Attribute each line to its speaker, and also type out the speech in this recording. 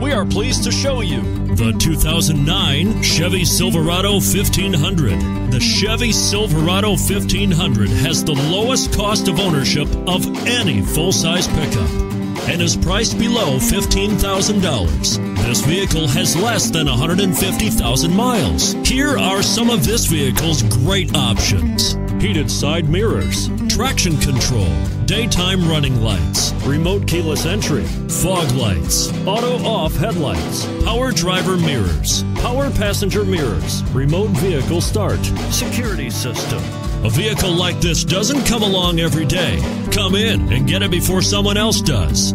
Speaker 1: We are pleased to show you the 2009 Chevy Silverado 1500. The Chevy Silverado 1500 has the lowest cost of ownership of any full size pickup and is priced below $15,000. This vehicle has less than 150,000 miles. Here are some of this vehicle's great options heated side mirrors, traction control, daytime running lights, remote keyless entry, fog lights, auto off headlights, power driver mirrors, power passenger mirrors, remote vehicle start, security system. A vehicle like this doesn't come along every day. Come in and get it before someone else does.